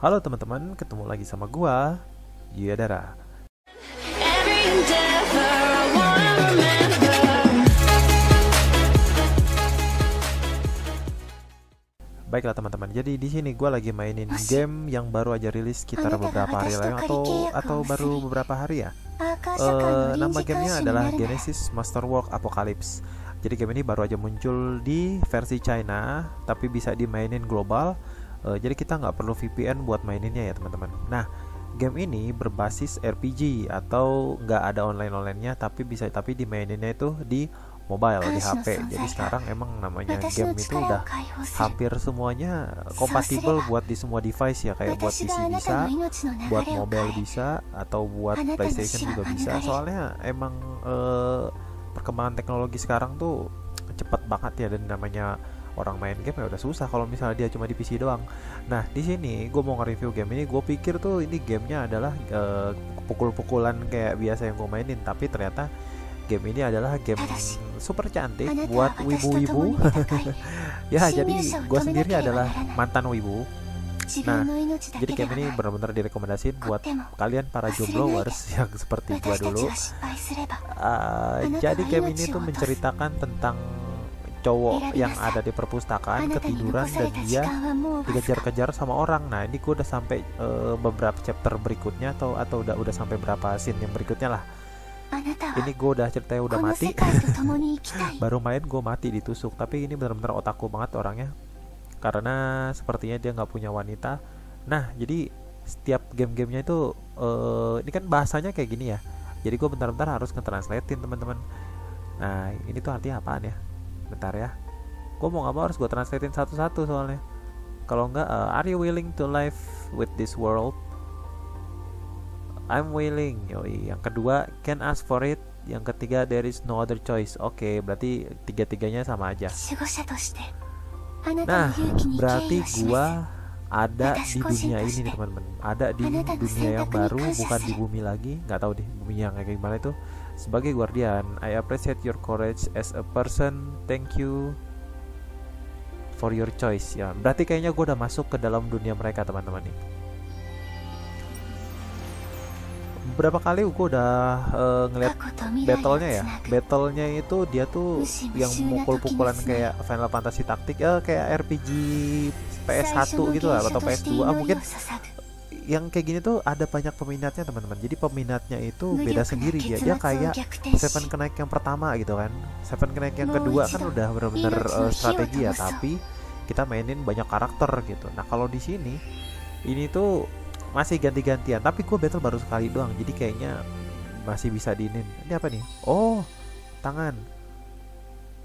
Halo teman-teman, ketemu lagi sama gua, Yuya Dara. Every endeavor I wanna remember. Baiklah teman-teman, jadi di sini gua lagi mainin game yang baru aja rilis sekitar beberapa hari lalu atau atau baru beberapa hari ya. Eh, nama gamenya adalah Genesis Masterwork Apocalypse. Jadi game ini baru aja muncul di versi China, tapi bisa dimainin global. Eh, jadi kita nggak perlu VPN buat maininnya ya teman-teman. Nah, game ini berbasis RPG atau nggak ada online-onlinenya, tapi bisa tapi dimaininnya itu di mobile di HP. Jadi sekarang emang namanya game itu udah hampir semuanya kompatibel buat di semua device ya kayak buat PC bisa, buat mobile bisa atau buat PlayStation juga bisa. Soalnya emang eh, perkembangan teknologi sekarang tuh cepet banget ya dan namanya orang main game ya udah susah kalau misalnya dia cuma di PC doang. Nah di sini gue mau nge-review game ini, gue pikir tuh ini gamenya adalah eh, pukul-pukulan kayak biasa yang gue mainin, tapi ternyata game ini adalah game super cantik buat wibu-wibu. ya jadi gue sendiri adalah mantan wibu. Nah, Jadi game ini benar-benar direkomendasiin buat kalian para jombloers yang seperti gua dulu. Uh, jadi game ini tuh menceritakan tentang cowok yang ada di perpustakaan ketiduran dan dia dikejar-kejar sama orang. Nah ini gue udah sampai uh, beberapa chapter berikutnya atau atau udah udah sampai berapa scene yang berikutnya lah. Ini gue udah ceritanya udah mati. Baru main gue mati ditusuk. Tapi ini benar-benar otakku banget orangnya. Karena sepertinya dia nggak punya wanita. Nah jadi setiap game-gamenya itu uh, ini kan bahasanya kayak gini ya. Jadi gue bentar-bentar harus ngetranslatein teman-teman. Nah ini tuh artinya apaan ya? Bentar ya. Gue mau nggak mau harus gue translatein satu-satu soalnya. Kalau nggak, uh, are you willing to live with this world? I'm willing. Yoi. Yang kedua, can ask for it. Yang ketiga, there is no other choice. Oke, berarti tiga-tiganya sama aja. Nah, berarti gua ada di dunia ini nih teman-teman. Ada di dunia yang baru, bukan di bumi lagi. Nggak tahu deh bumi yang kayak gimana itu. Sebagai guardian, I appreciate your courage as a person. Thank you for your choice. Ya, berarti kayaknya gua udah masuk ke dalam dunia mereka teman-teman nih. Beberapa kali gue udah uh, ngeliat battlenya ya battlenya itu dia tuh yang mukul-pukulan kayak Final Fantasy Tactic ya kayak RPG PS1 gitu lah atau PS2 ah, mungkin yang kayak gini tuh ada banyak peminatnya teman-teman. Jadi peminatnya itu beda sendiri dia dia kayak Seven Connect yang pertama gitu kan. Seven Connect yang kedua kan udah bener-bener uh, strategi ya tapi kita mainin banyak karakter gitu. Nah kalau di sini ini tuh masih ganti-gantian tapi gue battle baru sekali doang jadi kayaknya masih bisa diinin. Ini apa nih? Oh tangan.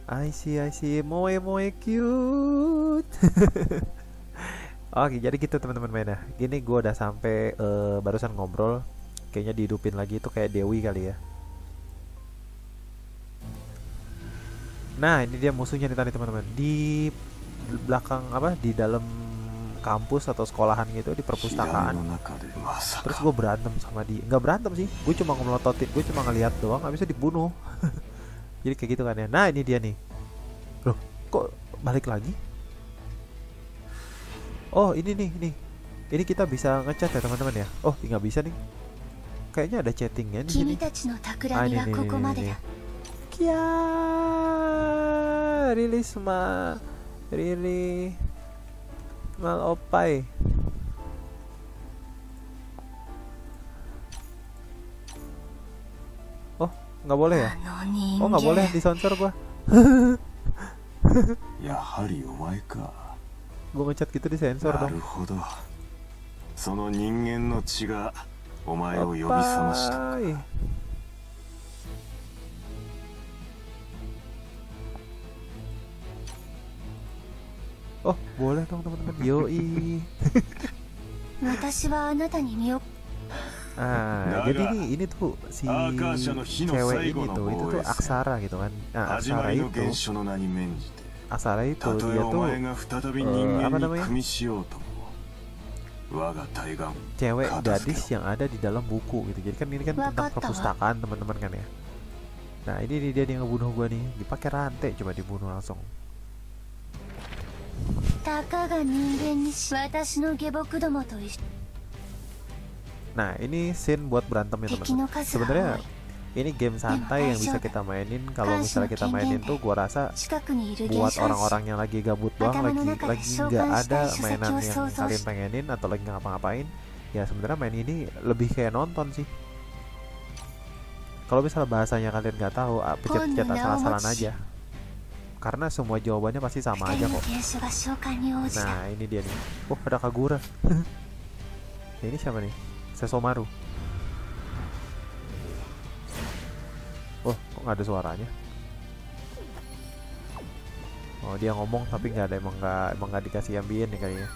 I see I see. Moe moe cute Oke jadi gitu teman-teman mainnya. Gini gue udah sampai uh, barusan ngobrol. Kayaknya dihidupin lagi itu kayak Dewi kali ya. Nah ini dia musuhnya nih tadi teman-teman. Di belakang apa? Di dalam kampus atau sekolahan gitu di perpustakaan. Terus gue berantem sama dia. Nggak berantem sih gue cuma ngemelototin gue cuma ngeliat doang nggak bisa dibunuh. Jadi kayak gitu kan ya. Nah ini dia nih. Loh kok balik lagi oh ini nih nih. Ini kita bisa ngechat ya teman-teman ya? Oh nggak bisa nih. Kayaknya ada chattingnya di sini. Ah ini nih, nih, nih, nih. Kia rilis ma rilis mal opai oh nggak boleh ya? Oh nggak boleh disensor gua gue ngechat gitu di sensor dong その人間の血がお前を呼び覚ました. Oh, boleh dong teman-teman. Yoi. 私はあなたに身を Ah, jadi ini ini tuh si cewek ini tuh itu tuh Aksara gitu kan. Nah, Aksara itu asalnya itu dia tuh apa namanya cewek gadis yang ada di dalam buku gitu. Jadi kan ini kan tentang perpustakaan teman-teman kan ya. Nah ini dia yang ngebunuh gue nih. Dipakai rantai coba dibunuh langsung. Nah ini scene buat berantem ya teman-teman Sebenarnya ini game santai yang bisa kita mainin. Kalau misalnya kita mainin tuh gua rasa buat orang-orang yang lagi gabut doang lagi lagi nggak ada mainan yang kalian pengenin atau lagi ngapa-ngapain ya sebenarnya main ini lebih kayak nonton sih. Kalau misalnya bahasanya kalian nggak tahu ah, pencet-pencet asal-asalan aja. Karena semua jawabannya pasti sama aja kok. Nah ini dia nih. Oh ada kagura. Ini siapa nih? Sesomaru. nggak ada suaranya. Oh dia ngomong tapi nggak ada emang nggak emang nggak dikasih ambien nih kayaknya.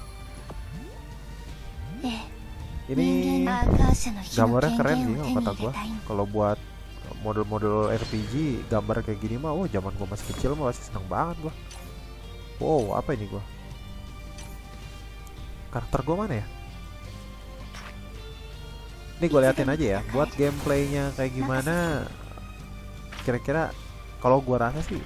Ini gambarnya keren sih kalau kata gua. kalau buat model-model RPG gambar kayak gini mah oh zaman gua masih kecil mah masih seneng banget gua. Wow apa ini gua? Karakter gua mana ya? Ini gue liatin aja ya buat gameplaynya kayak gimana kira-kira kalau gua rasa sih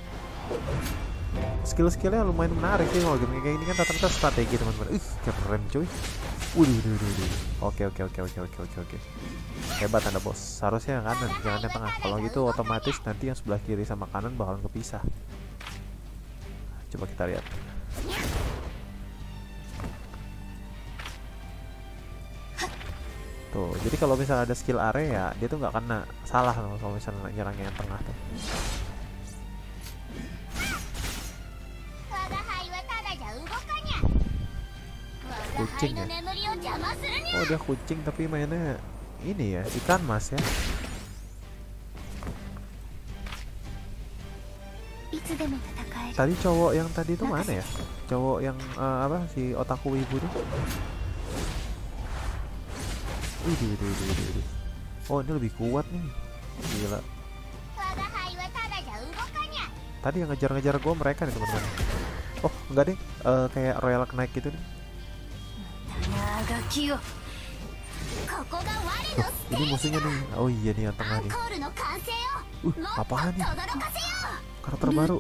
skill-skillnya lumayan menarik sih kalau game kayak gini kan rata-rata strategi teman-teman ih keren cuy Waduh, waduh, waduh. Oke, oke, oke, oke, oke, oke, oke. Hebat anda bos. Seharusnya yang kanan, jangan yang tengah. Kalau gitu otomatis nanti yang sebelah kiri sama kanan bakalan kepisah. Coba kita lihat. tuh jadi kalau misal ada skill area ya dia tuh nggak kena. Salah sama kalau misalnya nyerangnya yang tengah tuh. Kucing ya? Oh dia kucing tapi mainnya ini ya ikan mas ya. Tadi cowok yang tadi itu mana ya? Cowok yang uh, apa si otaku ibu tuh? Widih, widih, widih, widih, widih. Oh, ini lebih kuat nih. Gila. Tadi yang ngejar-ngejar gue mereka nih teman-teman. Oh, enggak deh. Uh, kayak Royal Knight gitu nih. Oh, ini musuhnya nih. Oh iya nih yang tengah nih. Uh, apaan nih? Karakter hmm. baru.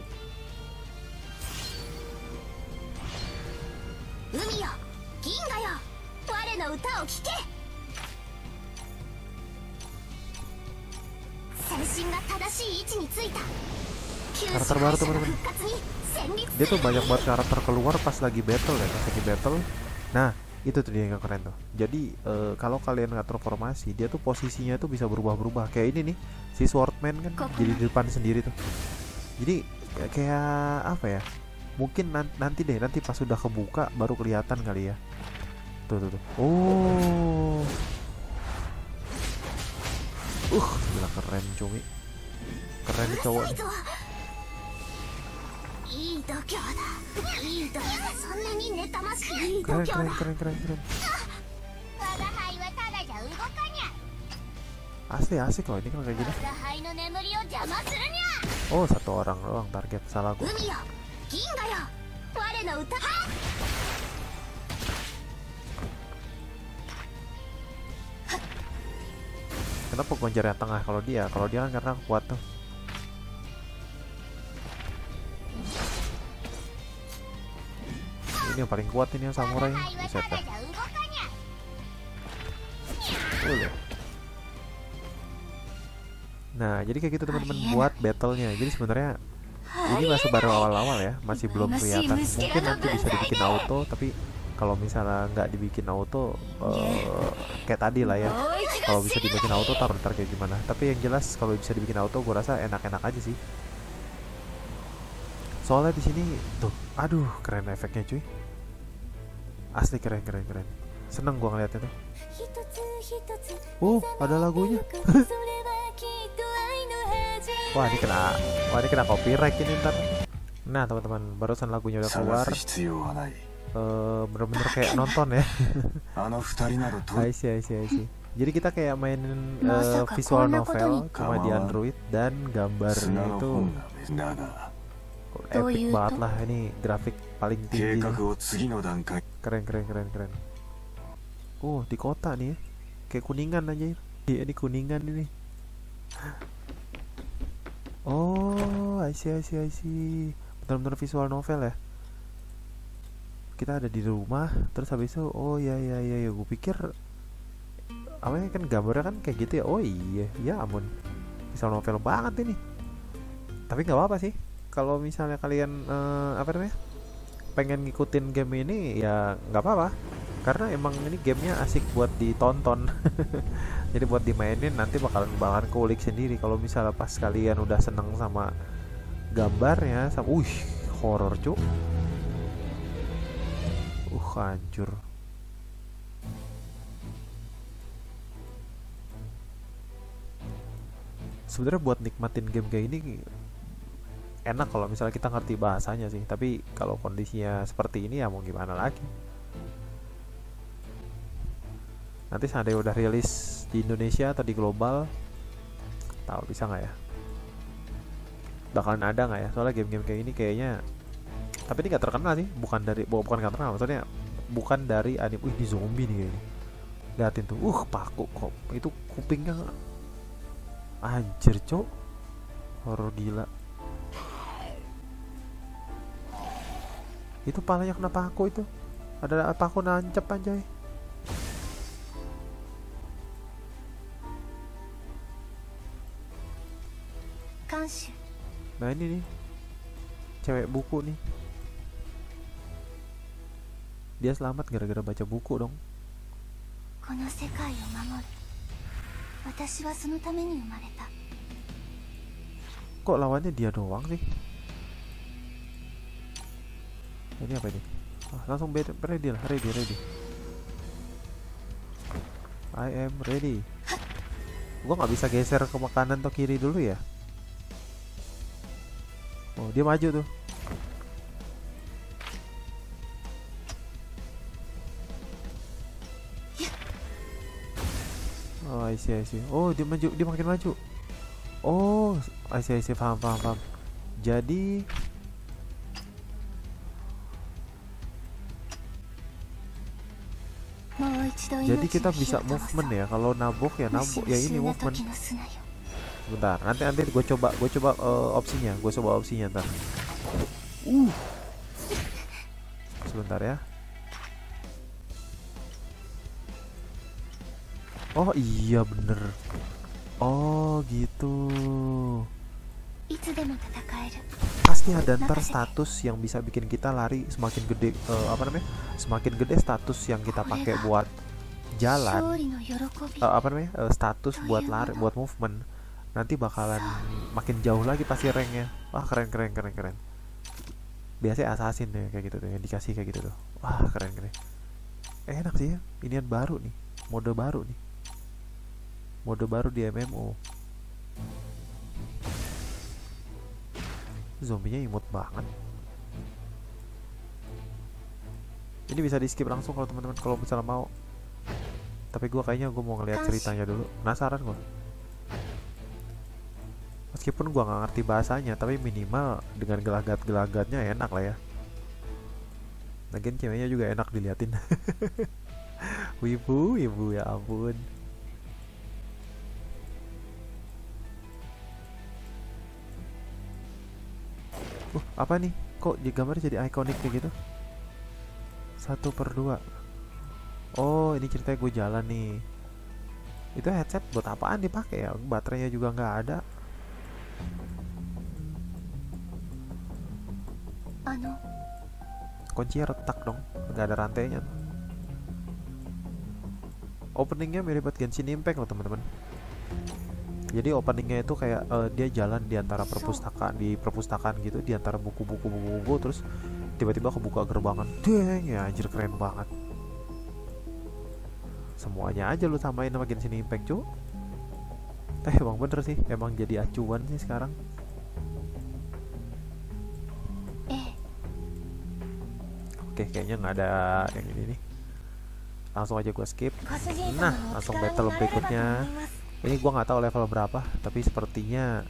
Umiyo, Ginga yo, ware no uta o kike. karakter baru teman-teman. dia tuh banyak buat karakter keluar pas lagi battle ya pas lagi battle. Nah itu tuh dia yang keren tuh. Jadi e, kalau kalian nggak terformasi dia tuh posisinya tuh bisa berubah-berubah. Kayak ini nih si swordman kan jadi di depan sendiri tuh. Jadi kayak apa ya? Mungkin nanti deh nanti pas sudah kebuka baru kelihatan kali ya. Tuh tuh tuh. Oh uh gila keren cuy. Keren cowok keren keren keren keren keren. Asli asik loh ini kan kayak gini. Oh satu orang doang target salah gua. Kenapa gue ngejar yang tengah kalau dia? Kalau dia kan karena kuat tuh. Ini yang paling kuat ini yang samurai. Buset ya? Nah, jadi kayak gitu teman-teman buat battlenya. Jadi sebenarnya ini masih baru awal-awal ya, masih belum kelihatan. Mungkin nanti bisa dibikin auto, tapi kalau misalnya nggak dibikin auto, uh, kayak tadi lah ya, kalau bisa dibikin auto taruh ntar kayak gimana? Tapi yang jelas kalau bisa dibikin auto gue rasa enak-enak aja sih. Soalnya di sini tuh aduh keren efeknya cuy. Asli keren keren keren. Seneng gue ngeliatnya tuh. Oh, ada lagunya. Wah ini kena wah ini kena copyright ini ntar. Nah teman-teman barusan lagunya udah keluar. Eh, bener-bener kayak nonton ya. Aisy, aisy, aisy. Jadi kita kayak mainin uh, visual novel cuma di Android dan gambarnya itu oh, epic banget lah ini grafik paling tinggi. Keren keren keren keren. Oh di kota nih, ya. kayak kuningan aja. Ya. Iya, ini kuningan ini. Oh, I see, I see, I see. bentar, bentar visual novel ya. Kita ada di rumah, terus habis itu, oh ya ya ya, ya. gue pikir apa ya kan gambarnya kan kayak gitu ya? Oh iya ya ampun. Bisa novel banget ini. Tapi nggak apa-apa sih. Kalau misalnya kalian eh, apa namanya pengen ngikutin game ini ya nggak apa-apa. Karena emang ini gamenya asik buat ditonton. Jadi buat dimainin nanti bakalan bakalan kulik sendiri. Kalau misalnya pas kalian udah seneng sama gambarnya sama uh horor cuk. Uh hancur sebenarnya buat nikmatin game kayak ini enak kalau misalnya kita ngerti bahasanya sih. Tapi kalau kondisinya seperti ini ya mau gimana lagi? Nanti seandainya udah rilis di Indonesia atau di global tahu bisa nggak ya? Bakalan ada nggak ya? Soalnya game-game kayak ini kayaknya tapi ini nggak terkenal sih. Bukan dari bu- bukan nggak terkenal maksudnya bukan dari anime. Wih ini zombie nih kayaknya. Liatin tuh uh paku kok. Itu kupingnya anjir cok horor gila itu palanya kena paku itu ada paku nancep anjay kanshi nah ini nih cewek buku nih dia selamat gara-gara baca buku dong この世界を守る kok lawannya dia doang sih? Ini apa ini? Ah, langsung ready lah ready ready. I am ready. Gua nggak bisa geser ke kanan atau kiri dulu ya? Oh dia maju tuh see, I. Oh, dia maju, dia makin maju. Oh, I see. Paham, paham, paham. Jadi Jadi kita bisa movement ya. Kalau nabok ya nabok ya ini movement. Bentar, nanti nanti gue coba gue coba eh, opsinya, gue coba opsinya ntar. Uh. Sebentar ya. Oh iya bener. Oh gitu. Pasti ada ntar status yang bisa bikin kita lari semakin gede uh, Apa namanya? Semakin gede status yang kita pakai buat jalan. Uh, Apa namanya? Uh, Status buat lari buat movement. Nanti bakalan makin jauh lagi pasti ranknya. Wah keren keren keren keren. Biasanya assassin deh kayak gitu tuh Yang dikasih kayak gitu tuh. Wah keren keren. Enak sih ya. Yang baru nih. Mode baru nih. Mode baru di MMO. Zombinya imut banget. Ini bisa di skip langsung kalau teman-teman kalau misalnya mau. Tapi gua kayaknya gua mau ngeliat ceritanya dulu. Penasaran gua. Meskipun gua nggak ngerti bahasanya, tapi minimal dengan gelagat-gelagatnya enak lah ya. Lagian ceweknya juga enak diliatin. wibu, wibu ya ampun. Uh, apa nih? Kok gambar jadi ikonik kayak gitu? Satu per dua. Oh, ini ceritanya gue jalan nih. Itu headset buat apaan dipakai ya? Baterainya juga nggak ada. あの Kuncinya retak dong, nggak ada rantainya. Openingnya mirip banget Genshin Impact loh teman-teman jadi openingnya itu kayak uh, dia jalan di antara perpustakaan di perpustakaan gitu di antara buku-buku buku-buku terus tiba-tiba kebuka gerbangan deng ya anjir keren banget. Semuanya aja lu tambahin sama sini Impact cu. Eh emang bener sih emang jadi acuan sih sekarang. Eh. oke kayaknya nggak ada yang ini nih. Langsung aja gue skip. Nah langsung battle berikutnya ini gue nggak tahu level berapa tapi sepertinya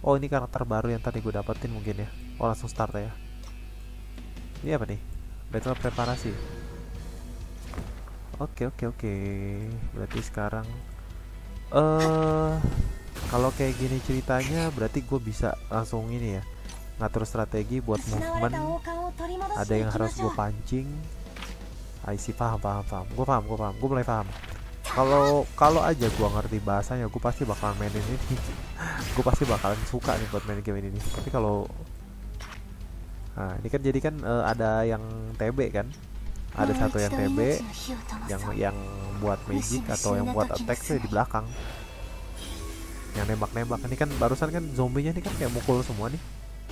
oh ini karakter baru yang tadi gue dapetin mungkin ya. Oh langsung start ya. Ini apa nih? Battle preparasi. Oke oke oke. Berarti sekarang eh uh, kalau kayak gini ceritanya berarti gue bisa langsung ini ya ngatur strategi buat movement. ada yang harus gue pancing. I see paham paham paham. Gue paham gue paham. Gue mulai paham kalau kalau aja gue ngerti bahasanya gue pasti bakalan mainin ini. Gue pasti bakalan suka nih buat main game ini. Tapi kalau nah ini kan jadi kan eh, ada yang TB kan? Ada satu yang TB yang yang buat magic atau yang buat attack tuh di belakang. Yang nembak-nembak. Ini kan barusan kan zombinya ini kan kayak mukul semua nih.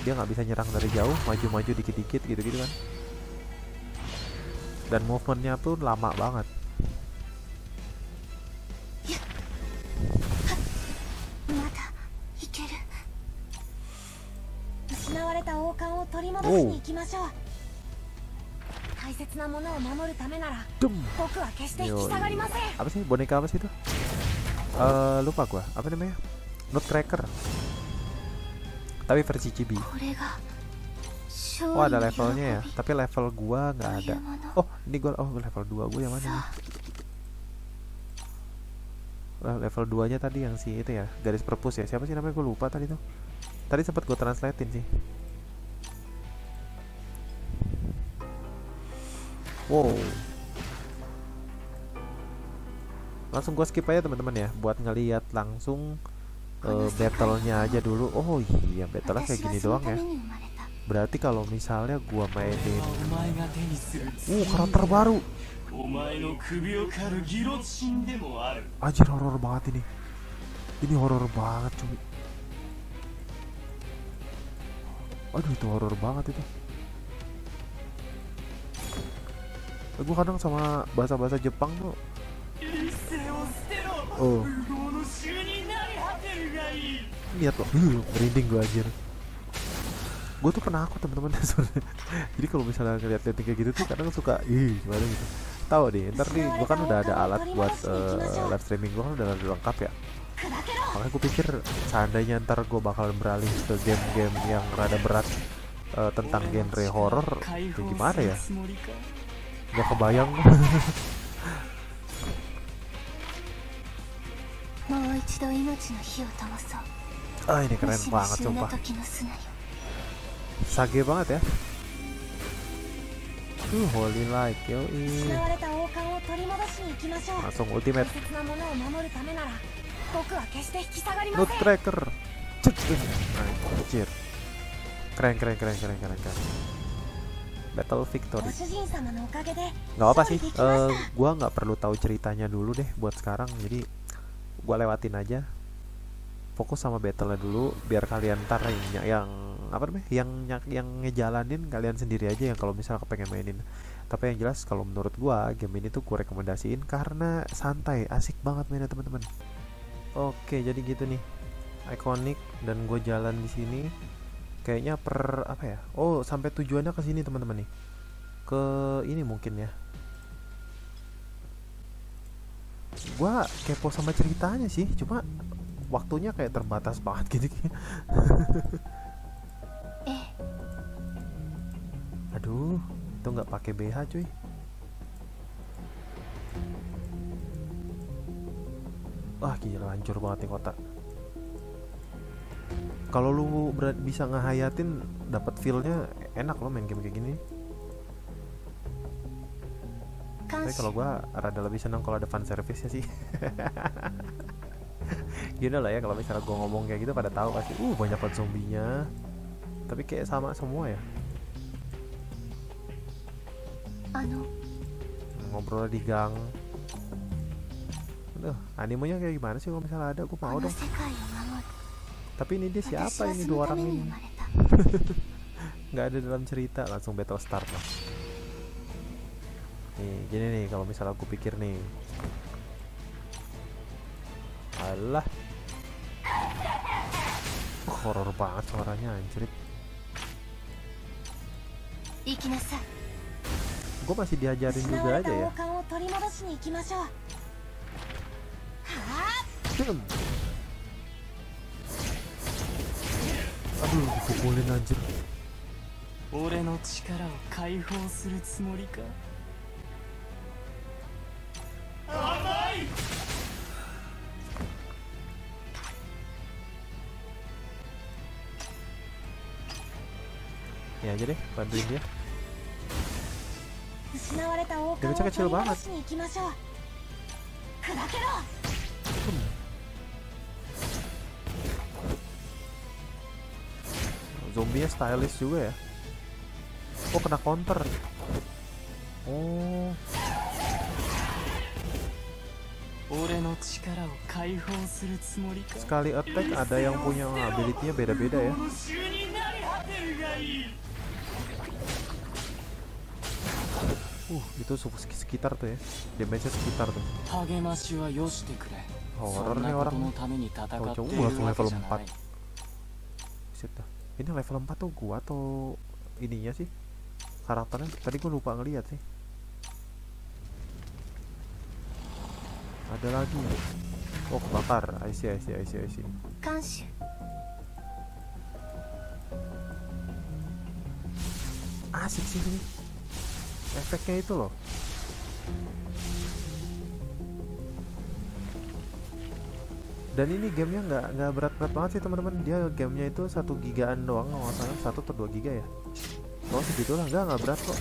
Dia nggak bisa nyerang dari jauh maju-maju dikit-dikit gitu-gitu kan. Dan movementnya tuh lama banget ini apa sih boneka apa sih itu? Uh, lupa gua. Apa namanya? Nutcracker. Tapi versi chibi. Oh ada levelnya ya. Tapi level gua nggak ada. Oh ini gua oh level 2 gua yang mana nih? level 2 nya tadi yang si itu ya garis perpus ya siapa sih namanya gua lupa tadi tuh tadi sempat gua translatein sih Wow. Langsung gua skip aja teman-teman ya buat ngelihat langsung uh, battle-nya aja dulu. Oh iya, battle kayak gini doang ya. Berarti kalau misalnya gua mainin Uh, karakter baru. Anjir horor banget ini. Ini horor banget, cuy. Aduh, itu horor banget itu. gue kadang sama bahasa-bahasa Jepang tuh. Oh. Lihat loh merinding gue anjir. Gue tuh pernah aku teman-teman jadi kalau misalnya ngeliat lihat kayak gitu tuh kadang suka ih gimana gitu. Tahu deh ntar nih gue kan udah ada alat buat uh, live streaming gue kan udah, lengkap ya. Makanya gue pikir seandainya ntar gue bakal beralih ke game-game yang rada berat uh, tentang genre horror gimana ya? つもりか gak kebayang もう一度命の火を灯そう ah ini も keren しも banget 死んだ sumpah 時の砂よ sage banget ya uh holy light yo 失われた王冠を取り戻しに行きましょう langsung 大 ultimate 切なものを守るためなら僕は決して引き下がりま Loot せん tracker Cek Anjir Keren keren keren keren keren keren Battle Victory. Gak apa sih, uh, gue nggak perlu tahu ceritanya dulu deh buat sekarang, jadi gue lewatin aja. Fokus sama battle dulu, biar kalian ntar yang, yang apa namanya, yang, yang yang ngejalanin kalian sendiri aja yang kalau misalnya kepengen mainin. Tapi yang jelas kalau menurut gue game ini tuh gue rekomendasiin karena santai, asik banget mainnya teman-teman. Oke, jadi gitu nih, ikonik dan gue jalan di sini Kayaknya per apa ya? Oh, sampai tujuannya ke sini teman-teman nih. Ke ini mungkin ya. Gua kepo sama ceritanya sih, cuma waktunya kayak terbatas banget gitu. ええ Aduh, itu nggak pakai BH cuy. Wah gila hancur banget nih kota kalau lu berat, bisa ngehayatin dapat feelnya enak loh main game kayak gini. Tapi kalau gue rada lebih seneng kalau ada fan service ya sih. Gini lah ya kalau misalnya gue ngomong kayak gitu pada tahu pasti uh banyak banget zombinya tapi kayak sama semua ya. Ano? ngobrol di gang. Aduh, animenya kayak gimana sih kalau misalnya ada? Gue mau dong tapi ini dia siapa ini dua orang ini? nggak ada dalam cerita langsung battle start lah. Nih gini nih kalau misalnya aku pikir nih. Allah horor banget suaranya anjrit. Gue masih diajarin juga aja ya. こ俺なんじゃ俺の力を解放するつもりか甘い ini aja deh bantuin dia Damage kecil banget Zombie stylish juga ya. Oh kena counter. Oh. Sekali attack ada yang punya ability-nya beda-beda ya. Uh, itu sekitar tuh ya. Damage-nya sekitar tuh. Horror nih orang. Oh, cowok langsung level 4. Ini level 4 tuh gua atau ininya sih? Karakternya tadi gua lupa ngeliat sih. Ada lagi. Oh, kebakar. I see, I see, I see, I see. Asik sih ini. Efeknya itu loh. Dan ini gamenya nggak nggak berat-berat banget sih teman-teman. Dia gamenya itu satu gigaan doang, kalau nggak salah satu atau dua giga ya. Oh segitu lah, nggak nggak berat kok.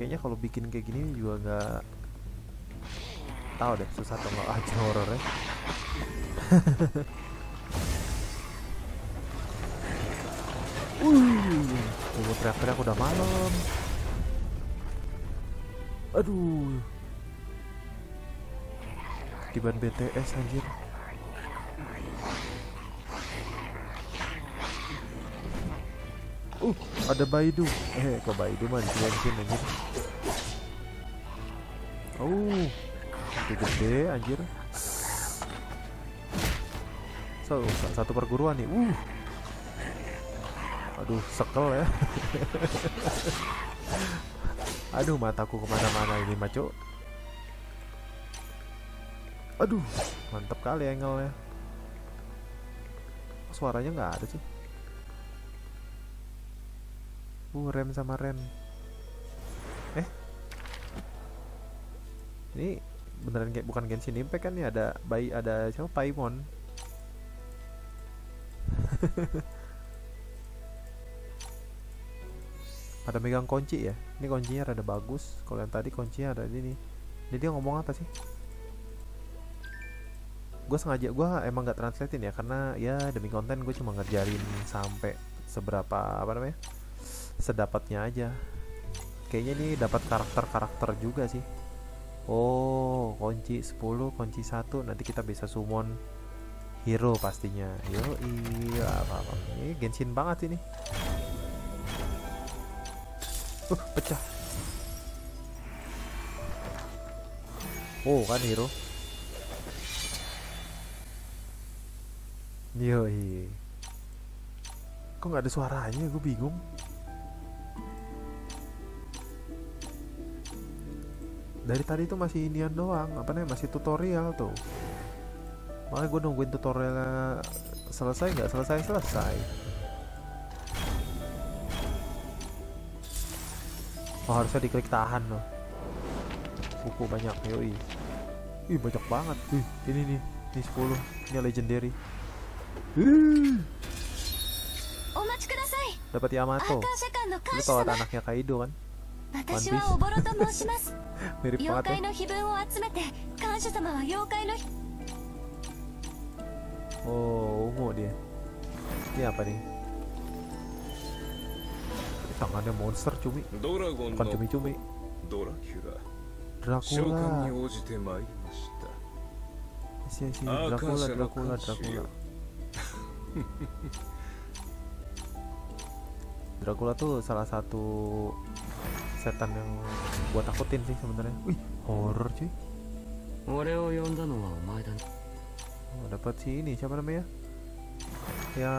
Kayaknya kalau bikin kayak gini juga nggak tahu deh susah atau nggak aja horornya. Wih, tunggu teriak-teriak udah malam. Aduh. Di ban BTS anjir. Uh, ada Baidu. Eh, kok Baidu mah sini anjir. Oh. Gede-gede anjir. So, satu perguruan nih. Uh. Aduh, sekel ya. Aduh, mataku ke mana-mana ini, maco. Aduh, mantep kali angle-nya. Suaranya nggak ada sih. Uh, rem sama rem. Eh? Ini beneran kayak bukan Genshin Impact kan nih ada bayi ada siapa Paimon. ada megang kunci ya ini kuncinya rada bagus kalau yang tadi kuncinya ada ini ini dia ngomong apa sih gue sengaja gue emang nggak translatein ya karena ya demi konten gue cuma ngerjain sampai seberapa apa namanya sedapatnya aja kayaknya ini dapat karakter-karakter juga sih oh kunci 10 kunci satu nanti kita bisa summon hero pastinya yo iya apa apa ini Genshin banget ini Uh, pecah. Oh, kan hero. Yoi. Kok nggak ada suaranya? Gue bingung. dari tadi itu masih inian doang apa namanya masih tutorial tuh. Makanya gue nungguin tutorialnya selesai nggak selesai selesai. Oh harusnya diklik tahan loh. Buku banyak yoi. Ih banyak banget. Ih ini nih ini 10 ini legendary. Dapat Yamato. Lu tau anaknya Kaido kan? 私はおぼろと申します妖怪の碑文を集めて感謝様は妖怪の Oh, ungu dia. Ini apa nih? Tangannya monster cumi. Bukan cumi-cumi. Dracula. Yes, yes, yes. Dracula, Dracula, Dracula. Dracula tuh salah satu setan yang gua takutin sih sebenarnya. Wih, horror cuy. Oh, dapat si ini siapa namanya? Yang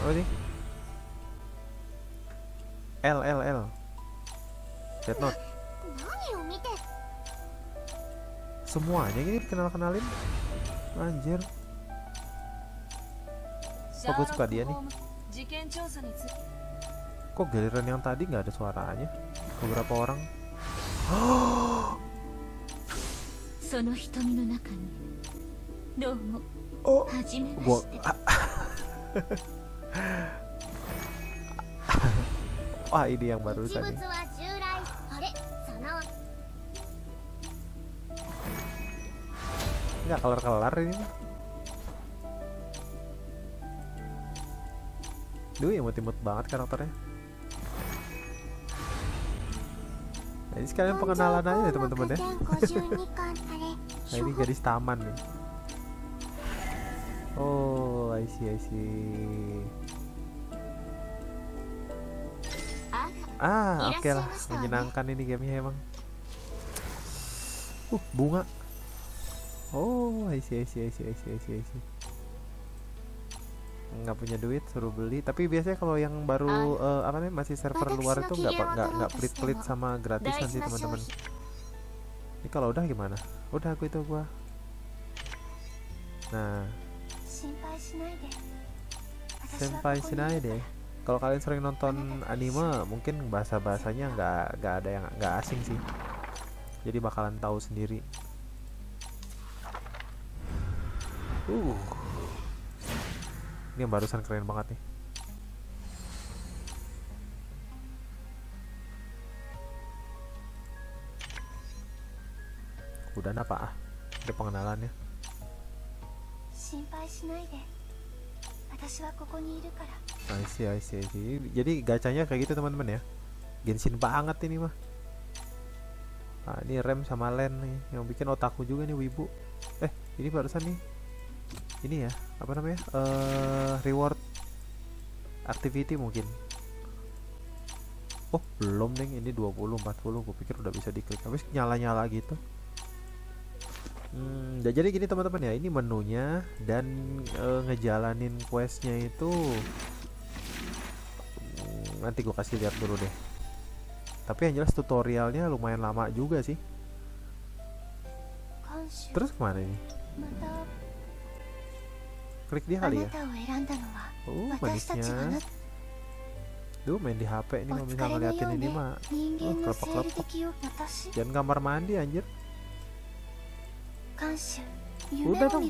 apa sih? L L L. Dead Note. Semuanya ini kenal-kenalin. Anjir. Kok gue suka dia nih? Kok giliran yang tadi nggak ada suaranya? beberapa orang. Oh, gua. Wah, ini yang baru tadi. Nggak kelar-kelar ini. Duh, emot-emot banget karakternya. ini sekalian pengenalan aja ya teman-teman ya. Nah ini garis taman nih. Oh I see I see. Ah oke okay lah. Menyenangkan ini gamenya emang. Uh bunga. Oh I see I see I see I see I see, I see nggak punya duit suruh beli. Tapi biasanya kalau yang baru uh, apa namanya masih server luar itu nggak nggak nggak pelit pelit sama gratisan sih teman-teman. Ini kalau udah gimana? Udah aku itu gua. Nah. Senpai sinai deh kalau kalian sering nonton anime mungkin bahasa bahasanya nggak nggak ada yang nggak asing sih. Jadi bakalan tahu sendiri. Uh ini yang barusan keren banget nih. Udah apa ah? Ada pengenalannya? I see, I see, I see. Jadi gacanya kayak gitu teman-teman ya? Genshin banget ini mah. Nah, ini rem sama len nih yang bikin otakku juga nih wibu. Eh, ini barusan nih ini ya apa namanya uh, reward activity mungkin. Oh belum nih ini 20 40 gue pikir udah bisa diklik. Habis nyala-nyala gitu. Hmm, jadi gini teman-teman ya ini menunya dan uh, ngejalanin questnya itu hmm, nanti gue kasih lihat dulu deh. Tapi yang jelas tutorialnya lumayan lama juga sih. Terus ke mana ini? klik dia kali ya? oh manisnya. Duh main di HP ini mau bisa ngeliatin ini mah Oh kelepek-kelepek Jangan kamar mandi anjir. Udah dong.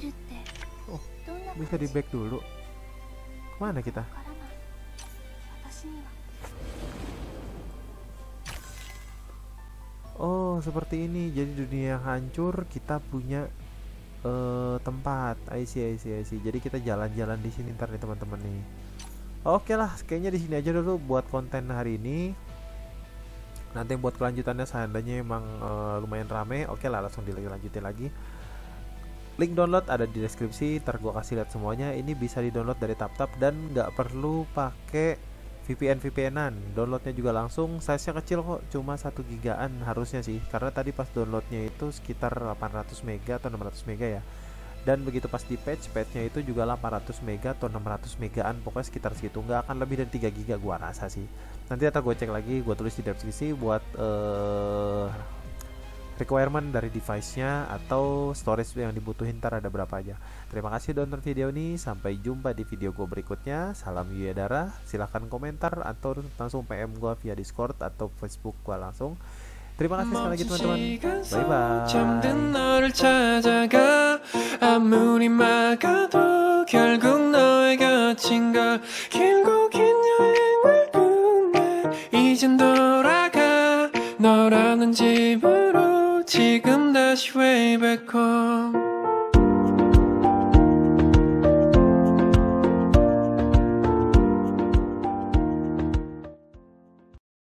Oh bisa di back dulu. Ke mana kita? Oh seperti ini. Jadi dunia yang hancur kita punya eh, tempat. I see, I see, I see. jadi kita jalan-jalan di sini ntar nih teman-teman nih. Oke lah kayaknya di sini aja dulu buat konten hari ini. Nanti buat kelanjutannya seandainya emang eh, lumayan rame oke lah langsung dilanjutin lagi. Link download ada di deskripsi ntar gua kasih lihat semuanya. Ini bisa di download dari TapTap dan nggak perlu pakai VPN VPNan downloadnya juga langsung size nya kecil kok cuma 1 gigaan harusnya sih karena tadi pas downloadnya itu sekitar 800 mega atau 600 mega ya. Dan begitu pas di patch patchnya itu juga 800 mega atau 600 megaan pokoknya sekitar segitu nggak akan lebih dari 3 giga gua rasa sih. Nanti ntar gue cek lagi gue tulis di deskripsi buat eh requirement dari device-nya atau storage yang dibutuhin ntar ada berapa aja. Terima kasih udah nonton video ini. Sampai jumpa di video gue berikutnya. Salam Yudara. Silahkan komentar atau langsung PM gue via Discord atau Facebook gue langsung. Terima kasih sekali lagi teman-teman. Bye bye. 잠든 너를 찾아가 아무리 막아도 결국 너의 곁인 걸 길고 긴 여행을 끝내 이젠 돌아가 너라는 집으로 지금 다시 way back home